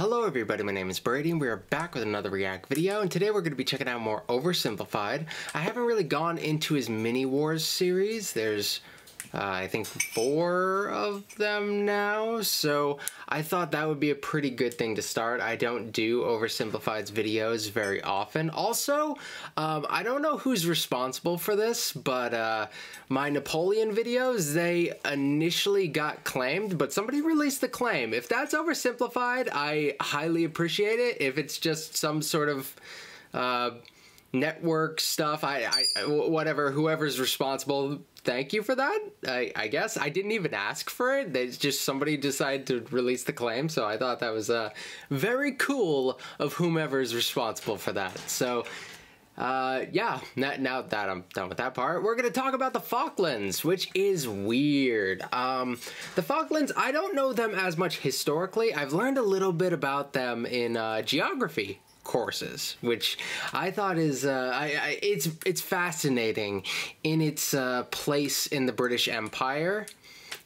Hello everybody, my name is Brady and we are back with another React video and today we're going to be checking out more Oversimplified. I haven't really gone into his Mini Wars series. There's uh, I think four of them now, so I thought that would be a pretty good thing to start. I don't do oversimplified videos very often. Also, um, I don't know who's responsible for this, but uh, my Napoleon videos, they initially got claimed, but somebody released the claim. If that's oversimplified, I highly appreciate it. If it's just some sort of... Uh, network stuff. I, I, whatever, whoever's responsible, thank you for that. I, I guess I didn't even ask for it. They just somebody decided to release the claim, so I thought that was uh, very cool of whomever's responsible for that. So. Uh, yeah, now that I'm done with that part, we're to talk about the Falklands, which is weird. Um, the Falklands, I don't know them as much historically. I've learned a little bit about them in uh, geography courses, which I thought is uh, I, I, it's it's fascinating in its uh, place in the British Empire.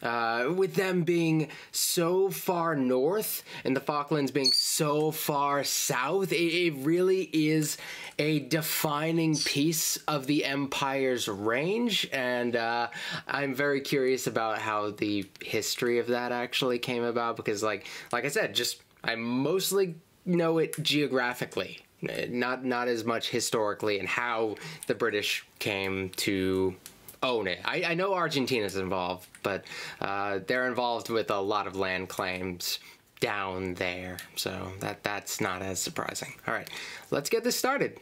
Uh, with them being so far north and the Falklands being so far south, it, it, really is a defining piece of the empire's range. And uh, I'm very curious about how the history of that actually came about because, like, like I said, just I mostly know it geographically, not not as much historically, and how the British came to own it. I, I know Argentina's involved, but uh, they're involved with a lot of land claims down there, so that that's not as surprising. All right, let's get this started.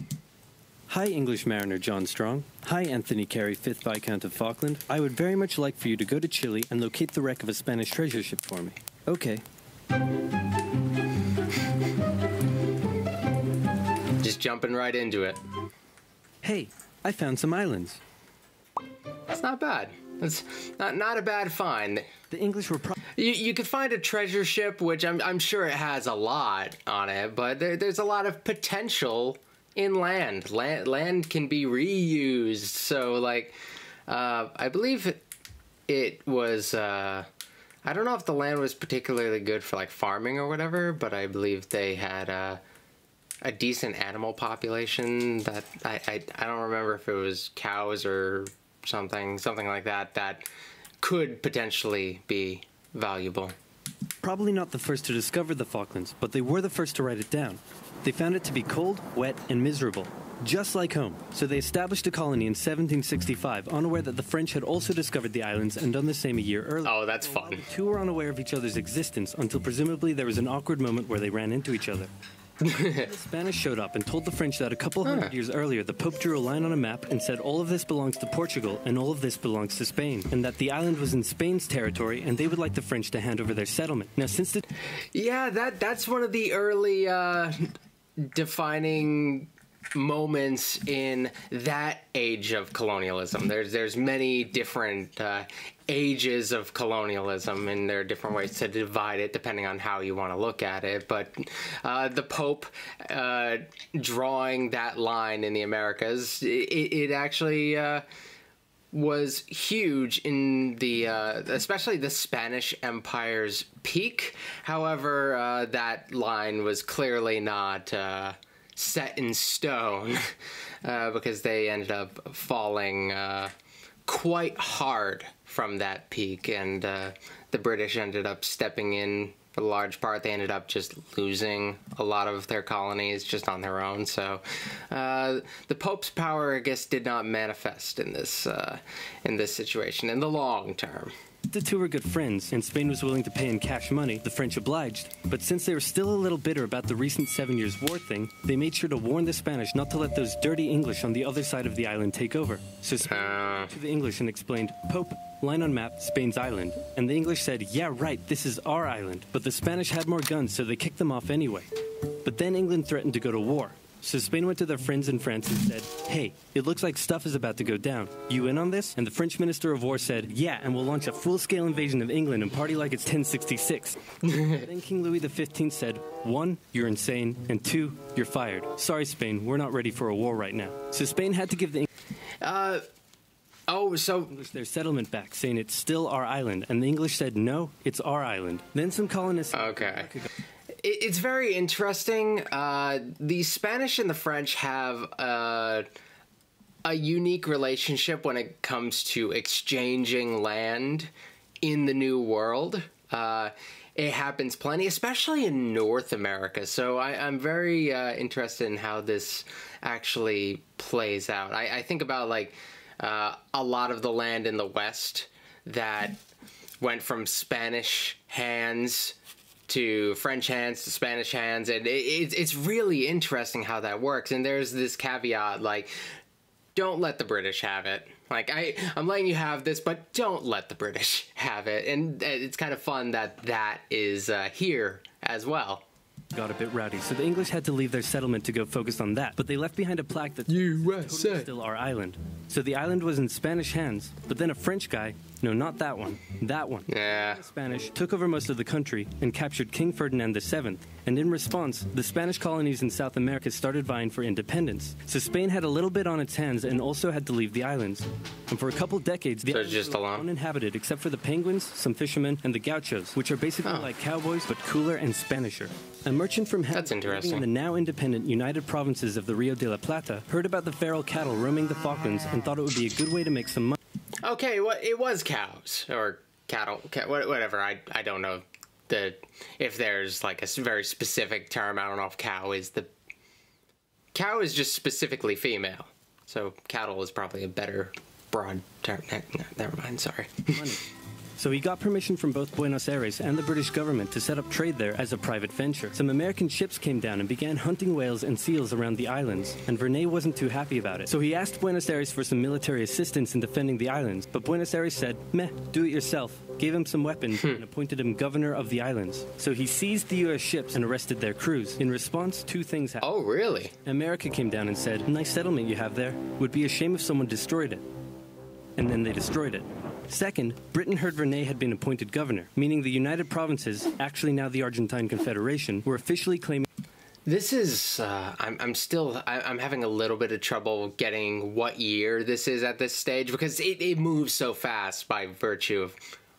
Hi, English mariner John Strong. Hi, Anthony Carey, 5th Viscount of Falkland. I would very much like for you to go to Chile and locate the wreck of a Spanish treasure ship for me. Okay. Jumping right into it. Hey, I found some islands. That's not bad. That's not not a bad find. The English were. Pro- you you could find a treasure ship, which I'm I'm sure it has a lot on it, but there, there's a lot of potential inland. Land land can be reused. So like, uh, I believe it, it was. Uh, I don't know if the land was particularly good for like farming or whatever, but I believe they had. Uh, a decent animal population that I, I, I don't remember if it was cows or something something like that that could potentially be valuable. Probably not the first to discover the Falklands, but they were the first to write it down. They found it to be cold, wet, and miserable, just like home. So they established a colony in 1765, unaware that the French had also discovered the islands and done the same a year earlier. Oh, that's fun. The two were unaware of each other's existence until presumably there was an awkward moment where they ran into each other the Spanish showed up and told the French that a couple hundred huh. years earlier, the Pope drew a line on a map and said all of this belongs to Portugal and all of this belongs to Spain, and that the island was in Spain's territory and they would like the French to hand over their settlement. Now, since the yeah, that that's one of the early uh, defining moments in that age of colonialism. There's there's many different uh, ages of colonialism, and there are different ways to divide it depending on how you want to look at it. But uh, the Pope uh, drawing that line in the Americas, it, it actually uh, was huge in the uh, especially the Spanish Empire's peak. However, uh, that line was clearly not uh, set in stone because they ended up falling quite hard from that peak, and uh, the British ended up stepping in for the large part. They ended up just losing a lot of their colonies just on their own. So uh, the Pope's power, I guess, did not manifest in this uh, in this situation in the long term. The two were good friends, and Spain was willing to pay in cash money. The French obliged. But since they were still a little bitter about the recent Seven Years' War thing, they made sure to warn the Spanish not to let those dirty English on the other side of the island take over. So Spain uh. to the English and explained, Pope, line on map, Spain's island. And the English said, yeah, right, this is our island. But the Spanish had more guns, so they kicked them off anyway. But then England threatened to go to war. So Spain went to their friends in France and said, Hey, it looks like stuff is about to go down. You in on this? And the French Minister of War said, Yeah, and we'll launch a full scale invasion of England and party like it's 1066. then King Louis XV said, One, you're insane, and two, you're fired. Sorry, Spain, we're not ready for a war right now. So Spain had to give the. Uh. Oh, so their settlement back, saying it's still our island, and the English said no, it's our island. Then some colonists. Okay it's very interesting. Uh, the Spanish and the French have uh, a unique relationship when it comes to exchanging land in the New World. Uh, it happens plenty, especially in North America. So I, am very uh, interested in how this actually plays out. I, I think about like uh, a lot of the land in the West that went from Spanish hands to French hands to Spanish hands, and it, it, it's really interesting how that works. And there's this caveat like, don't let the British have it. Like I, I'm letting you have this, but don't let the British have it. And it's kind of fun that that is uh, here as well got a bit rowdy, so the English had to leave their settlement to go focus on that. But they left behind a plaque that USA totally still our island. So the island was in Spanish hands, but then a French guy, no, not that one, that one, yeah, Spanish, took over most of the country and captured King Ferdinand VII. And in response, the Spanish colonies in South America started vying for independence. So Spain had a little bit on its hands and also had to leave the islands. And for a couple decades, the so islands just were uninhabited except for the penguins, some fishermen, and the gauchos, which are basically like cowboys but cooler and Spanisher. A merchant from That's interesting. in the now independent United Provinces of the Rio de la Plata heard about the feral cattle roaming the Falklands and thought it would be a good way to make some money. Okay, well, it was cows or cattle, whatever. I I don't know the if there's like a very specific term. I don't know if cow is the cow is just specifically female, so cattle is probably a better broad term. Never mind. Sorry. So he got permission from both Buenos Aires and the British government to set up trade there as a private venture. Some American ships came down and began hunting whales and seals around the islands, and Vernet wasn't too happy about it. So he asked Buenos Aires for some military assistance in defending the islands, but Buenos Aires said, meh, do it yourself, gave him some weapons, hmm. and appointed him governor of the islands. So he seized the U.S. ships and arrested their crews. In response, two things happened. Oh, really? America came down and said, nice settlement you have there. Would be a shame if someone destroyed it. And then they destroyed it. Second, Britain heard Vernet had been appointed governor, meaning the United Provinces, actually now the Argentine Confederation, were officially claiming. This is, uh, I'm, I'm still, I, am having a little bit of trouble getting what year this is at this stage because it, it moves so fast by virtue of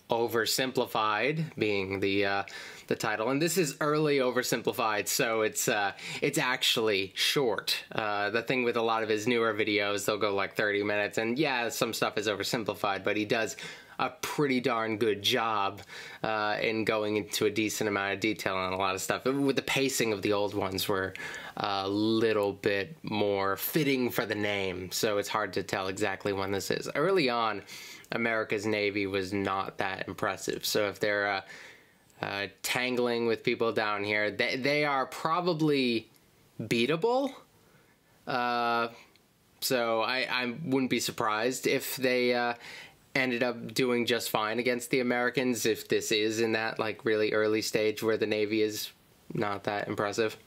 oversimplified being the uh, the title and this is early oversimplified so it's uh, it's actually short uh, the thing with a lot of his newer videos they'll go like 30 minutes and yeah some stuff is oversimplified but he does a pretty darn good job uh, in going into a decent amount of detail on a lot of stuff. With the pacing of the old ones were a little bit more fitting for the name, so it's hard to tell exactly when this is. Early on, America's Navy was not that impressive. So if they're uh, uh, tangling with people down here, they, they are probably beatable. Uh, so I, I wouldn't be surprised if they uh, ended up doing just fine against the Americans if this is in that like really early stage where the Navy is not that impressive.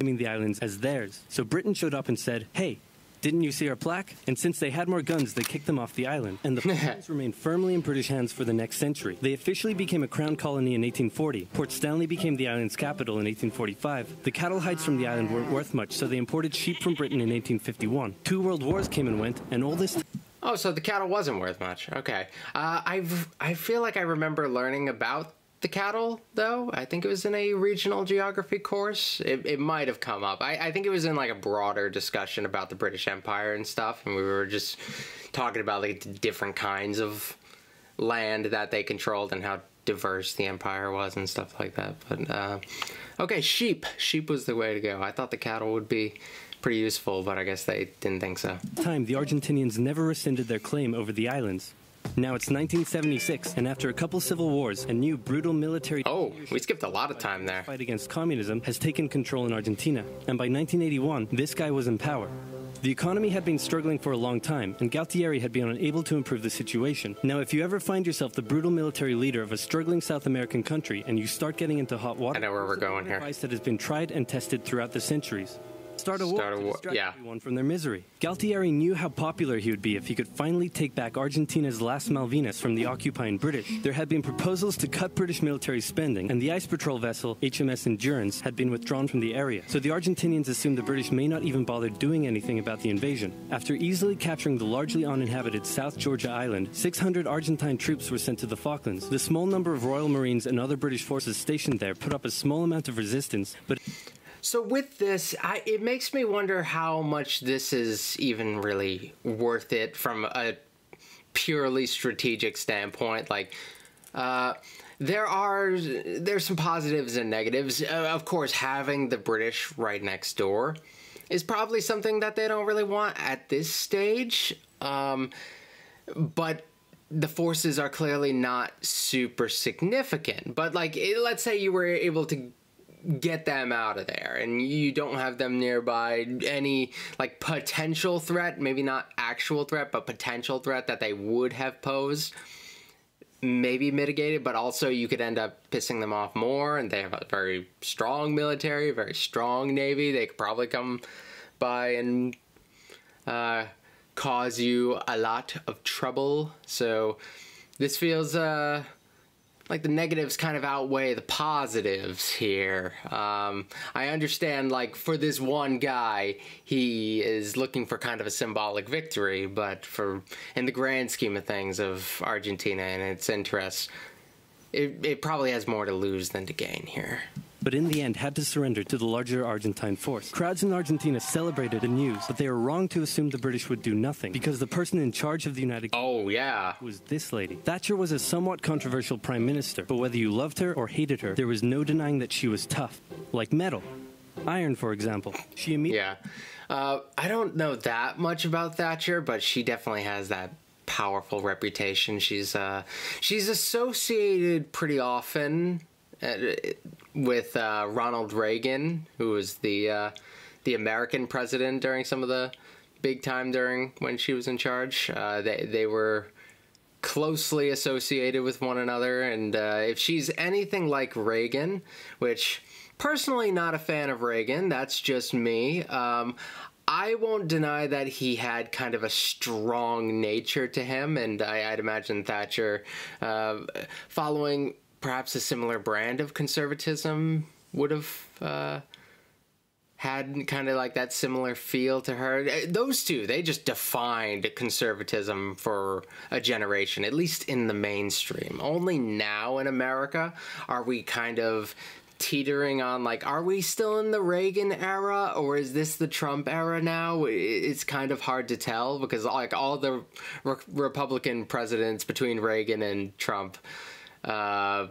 I mean the islands as theirs. So Britain showed up and said, hey, didn't you see our plaque? And since they had more guns, they kicked them off the island, and the Philippines remained firmly in British hands for the next century. They officially became a crown colony in 1840. Port Stanley became the island's capital in 1845. The cattle hides from the island weren't worth much, so they imported sheep from Britain in 1851. Two world wars came and went, and all this. Oh, so the cattle wasn't worth much. Okay. Uh, I I feel like I remember learning about the cattle, though. I think it was in a regional geography course. It, it might have come up. I, I think it was in like a broader discussion about the British Empire and stuff, and we were just talking about like the different kinds of land that they controlled and how diverse the empire was and stuff like that. But uh, okay, sheep. Sheep was the way to go. I thought the cattle would be pretty useful, but I guess they didn't think so. Time the Argentinians never rescinded their claim over the islands. Now it's 1976, and after a couple civil wars, a new brutal military. Oh, we skipped a lot of time there. Fight against communism has taken control in Argentina, and by 1981, this guy was in power. The economy had been struggling for a long time, and Galtieri had been unable to improve the situation. Now, if you ever find yourself the brutal military leader of a struggling South American country and you start getting into hot water, I know where we're going here. Advice that has been tried and tested throughout the centuries. Start a war, Start a war, yeah. everyone from their misery. Galtieri knew how popular he would be if he could finally take back Argentina's last Malvinas from the occupying British. There had been proposals to cut British military spending, and the ice patrol vessel HMS Endurance had been withdrawn from the area. So the Argentinians assumed the British may not even bother doing anything about the invasion. After easily capturing the largely uninhabited South Georgia island, 600 Argentine troops were sent to the Falklands. The small number of Royal Marines and other British forces stationed there put up a small amount of resistance, but So with this, I, it makes me wonder how much this is even really worth it from a purely strategic standpoint. Like, uh, there are there's some positives and negatives. Uh, of course, having the British right next door is probably something that they don't really want at this stage. Um, but the forces are clearly not super significant. But like, it, let's say you were able to get them out of there and you don't have them nearby. Any like potential threat maybe not actual threat but potential threat that they would have posed maybe mitigated but also you could end up pissing them off more and they have a very strong military very strong navy. They could probably come by and uh, cause you a lot of trouble. So this feels uh like the negatives kind of outweigh the positives here. Um, I understand, like, for this one guy, he is looking for kind of a symbolic victory, but for in the grand scheme of things of Argentina and its interests, it, it probably has more to lose than to gain here. But in the end had to surrender to the larger Argentine force. Crowds in Argentina celebrated the news, but they were wrong to assume the British would do nothing because the person in charge of the United Oh, yeah. was this lady. Thatcher was a somewhat controversial prime minister, but whether you loved her or hated her, there was no denying that she was tough, like metal. Iron, for example. She immediately Yeah. Uh, I don't know that much about Thatcher, but she definitely has that powerful reputation. She's uh, she's associated pretty often with uh, Ronald Reagan, who was the uh, the American president during some of the big time during when she was in charge. Uh, they they were closely associated with one another. And uh, if she's anything like Reagan, which personally not a fan of Reagan, that's just me. Um, I won't deny that he had kind of a strong nature to him, and I, I'd imagine Thatcher, uh, following perhaps a similar brand of conservatism, would have. Uh, had kind of like that similar feel to her. Uh, Those two, they just defined conservatism for a generation, at least in the mainstream. Only now in America are we kind of teetering on like are we still in the Reagan era or is this the Trump era now? It's kind of hard to tell because like all the re- Republican presidents between Reagan and Trump uh,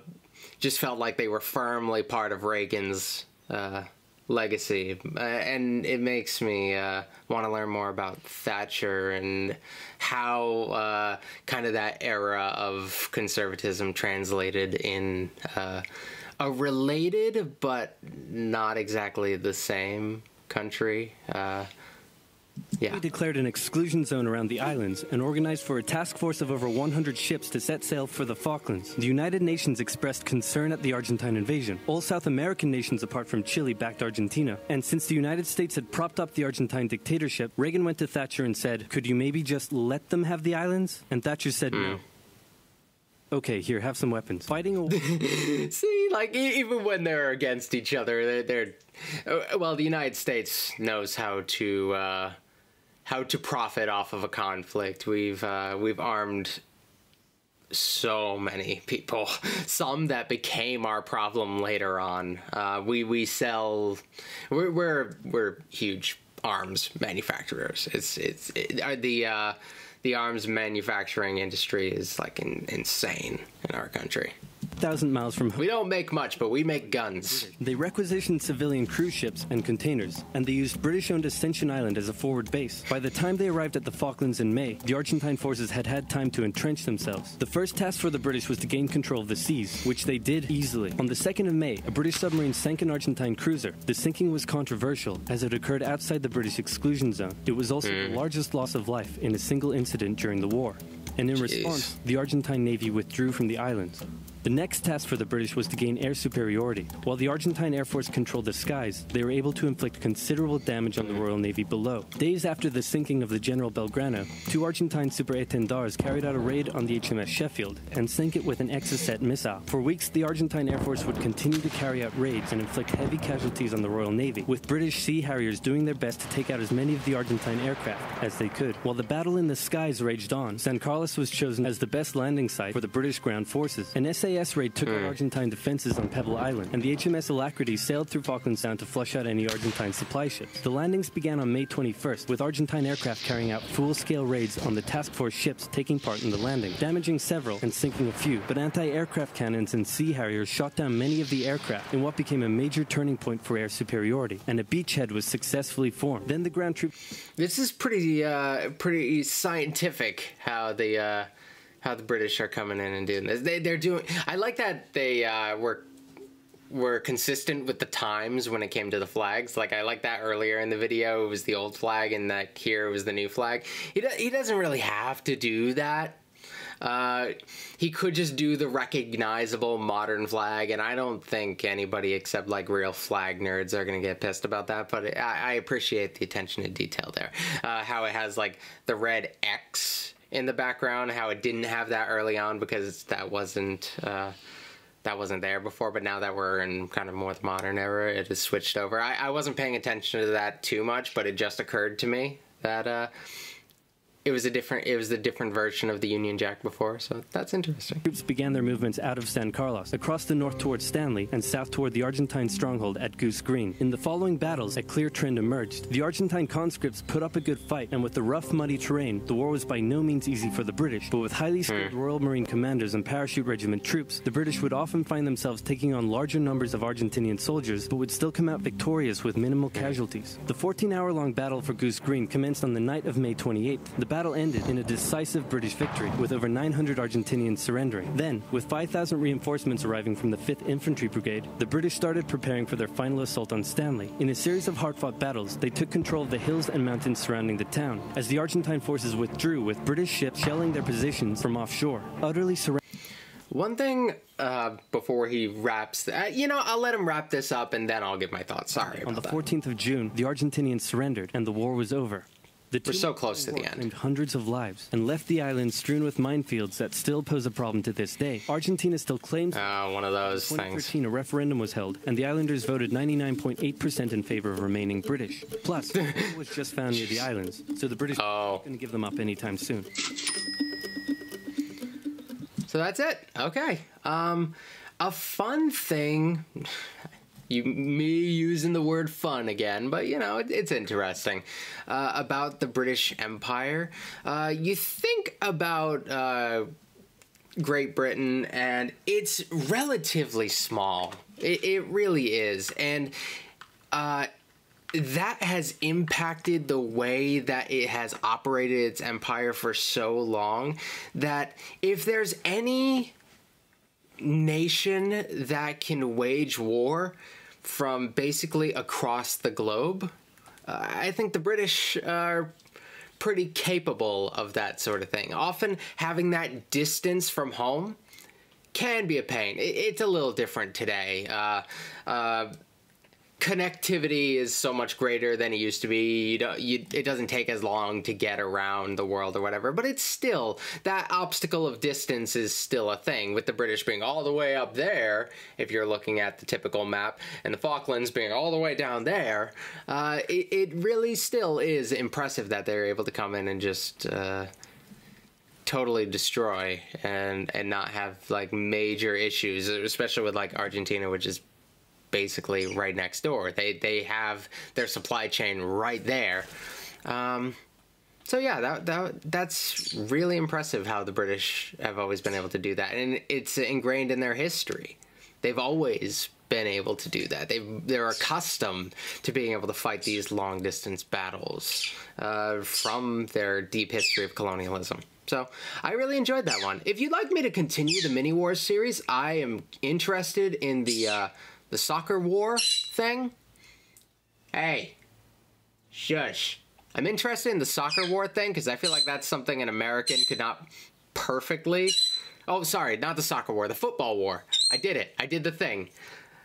just felt like they were firmly part of Reagan's uh, legacy, uh, and it makes me uh, want to learn more about Thatcher and how uh, kind of that era of conservatism translated in a related but not exactly the same country. Yeah. He declared an exclusion zone around the islands and organized for a task force of over 100 ships to set sail for the Falklands. The United Nations expressed concern at the Argentine invasion. All South American nations apart from Chile backed Argentina. And since the United States had propped up the Argentine dictatorship, Reagan went to Thatcher and said, Could you maybe just let them have the islands? And Thatcher said no. Okay, here, have some weapons. Fighting a. See, like e- even when they're against each other, they're, they're uh, well. The United States knows how to uh, how to profit off of a conflict. We've uh, we've armed so many people. Some that became our problem later on. Uh, we we sell. We're we're, we're huge arms manufacturers. It's it's it, uh, the. Uh, the arms manufacturing industry is like in, insane in our country. Thousand miles from home. We don't make much, but we make guns. They requisitioned civilian cruise ships and containers, and they used British owned Ascension Island as a forward base. By the time they arrived at the Falklands in May, the Argentine forces had had time to entrench themselves. The first task for the British was to gain control of the seas, which they did easily. On the 2nd of May, a British submarine sank an Argentine cruiser. The sinking was controversial, as it occurred outside the British exclusion zone. It was also the hmm. largest loss of life in a single incident during the war. And in response, the Argentine Navy withdrew from the islands. The next task for the British was to gain air superiority. While the Argentine Air Force controlled the skies, they were able to inflict considerable damage on the Royal Navy below. Days after the sinking of the General Belgrano, two Argentine super étendards carried out a raid on the HMS Sheffield and sank it with an Exocet missile. For weeks, the Argentine Air Force would continue to carry out raids and inflict heavy casualties on the Royal Navy, with British Sea Harriers doing their best to take out as many of the Argentine aircraft as they could. While the battle in the skies raged on, San Carlos was chosen as the best landing site for the British ground forces. An SAS raid took out Argentine defenses on Pebble Island, and the HMS Alacrity sailed through Falkland Sound to flush out any Argentine supply ships. The landings began on May 21st, with Argentine aircraft carrying out full-scale raids on the task force ships taking part in the landing, damaging several and sinking a few. But anti-aircraft cannons and Sea Harriers shot down many of the aircraft in what became a major turning point for air superiority, and a beachhead was successfully formed. Then the ground troops This is pretty uh, pretty scientific how the uh, how the British are coming in and doing this. They they're doing. I like that they uh, were were consistent with the times when it came to the flags. Like I like that earlier in the video, it was the old flag, and that here was the new flag. He do, he doesn't really have to do that. Uh, he could just do the recognizable modern flag, and I don't think anybody except like real flag nerds are gonna get pissed about that. But I, I appreciate the attention to detail there. Uh, how it has like the red X in the background, how it didn't have that early on because that wasn't. Uh, that wasn't there before, but now that we're in kind of more the modern era, it has switched over. I, I wasn't paying attention to that too much, but it just occurred to me that uh, it was a different it was a different version of the Union Jack before, so that's interesting. Troops began their movements out of San Carlos, across the north towards Stanley, and south toward the Argentine stronghold at Goose Green. In the following battles, a clear trend emerged. The Argentine conscripts put up a good fight, and with the rough, muddy terrain, the war was by no means easy for the British. But with highly skilled hmm. Royal Marine commanders and parachute regiment troops, the British would often find themselves taking on larger numbers of Argentinian soldiers, but would still come out victorious with minimal casualties. The 14-hour-long battle for Goose Green commenced on the night of May 28th. The battle ended in a decisive British victory, with over 900 Argentinians surrendering. Then, with 5,000 reinforcements arriving from the 5th Infantry Brigade, the British started preparing for their final assault on Stanley. In a series of hard-fought battles, they took control of the hills and mountains surrounding the town, as the Argentine forces withdrew with British ships shelling their positions from offshore, utterly surrounded. One thing uh, before he wraps, uh, you know, I'll let him wrap this up and then I'll give my thoughts. Sorry On the about that. 14th of June, the Argentinians surrendered, and the war was over. The We're so close to the end. Hundreds of lives and left the island strewn with minefields that still pose a problem to this day. Argentina still claims. Uh, one of those In things. 2013, a referendum was held, and the islanders voted 99.8% in favor of remaining British. Plus, oil was just found near the islands, so the British Oh. aren't going to give them up anytime soon. So that's it. Okay. Um, a fun thing. You, me using the word fun again, but you know, it, it's interesting. Uh, about the British Empire. Uh, you think about uh, Great Britain, and it's relatively small. It, it really is. And uh, that has impacted the way that it has operated its empire for so long that if there's any nation that can wage war from basically across the globe, uh, I think the British are pretty capable of that sort of thing. Often having that distance from home can be a pain. It's a little different today. Uh, uh, connectivity is so much greater than it used to be. You don't, you, it doesn't take as long to get around the world or whatever, but it's still that obstacle of distance is still a thing. With the British being all the way up there, if you're looking at the typical map, and the Falklands being all the way down there, uh, it, it really still is impressive that they're able to come in and just. Uh, totally destroy and and not have like major issues especially with like Argentina which is basically right next door they they have their supply chain right there um so yeah that, that that's really impressive how the British have always been able to do that and it's ingrained in their history they've always been able to do that. They they're accustomed to being able to fight these long distance battles uh, from their deep history of colonialism. So I really enjoyed that one. If you'd like me to continue the mini wars series, I am interested in the uh, the soccer war thing. Hey, shush. I'm interested in the soccer war thing because I feel like that's something an American could not perfectly Oh, sorry, not the soccer war, the football war. I did it. I did the thing.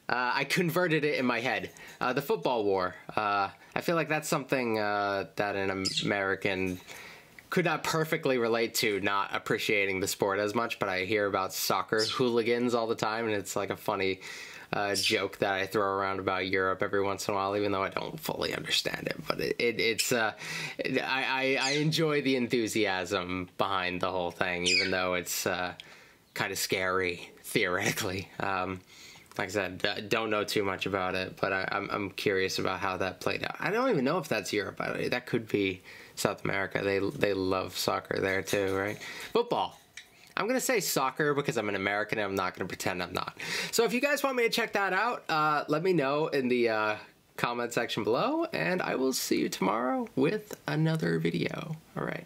Uh, I converted it in my head. Uh, the football war. Uh, I feel like that's something uh, that an American could not perfectly relate to not appreciating the sport as much, but I hear about soccer hooligans all the time, and it's like a funny uh, joke that I throw around about Europe every once in a while, even though I don't fully understand it. But it, it it's uh, I, I, I enjoy the enthusiasm behind the whole thing, even though it's uh, kind of scary theoretically. Um, like I said, don't know too much about it, but I, am I'm, I'm curious about how that played out. I don't even know if that's Europe. That could be South America. They they love soccer there too, right? Football. I'm going to say soccer because I'm an American and I'm not going to pretend I'm not. So if you guys want me to check that out, uh, let me know in the uh, comment section below, and I will see you tomorrow with another video. All right.